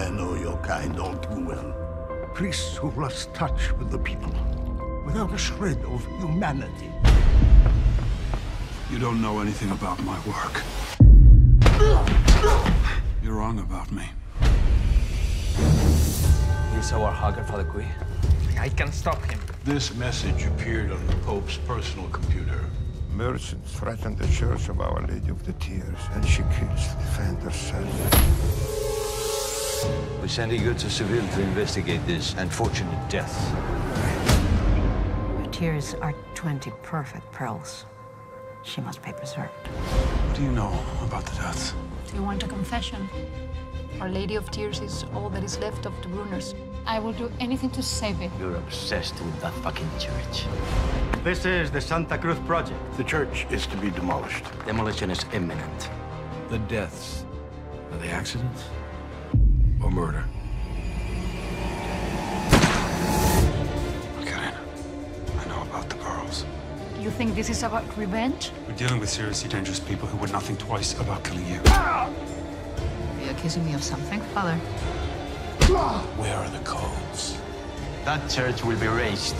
I know your kind all too well. Priests who've lost touch with the people, without a shred of humanity. You don't know anything about my work. You're wrong about me. He's our hugger for the Queen. I can stop him. This message appeared on the Pope's personal computer. Merchants threaten the Church of Our Lady of the Tears, and she kills to defend herself. We're sending you to Seville to investigate this unfortunate death. Her tears are 20 perfect pearls. She must be preserved. What do you know about the deaths? Do you want a confession? Our Lady of Tears is all that is left of the Bruners. I will do anything to save it. You're obsessed with that fucking church. This is the Santa Cruz Project. The church is to be demolished. Demolition is imminent. The deaths. Are they accidents? Or murder? Look at it. I know about the girls. You think this is about revenge? We're dealing with seriously dangerous people who would nothing twice about killing you. Are you accusing me of something, Father? Where are the codes? That church will be razed.